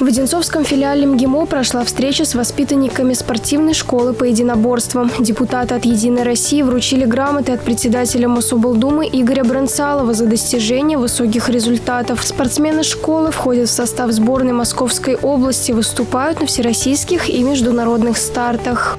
В Одинцовском филиале МГИМО прошла встреча с воспитанниками спортивной школы по единоборствам. Депутаты от «Единой России» вручили грамоты от председателя Мособлдумы Игоря Бронцалова за достижение высоких результатов. Спортсмены школы входят в состав сборной Московской области, выступают на всероссийских и международных стартах.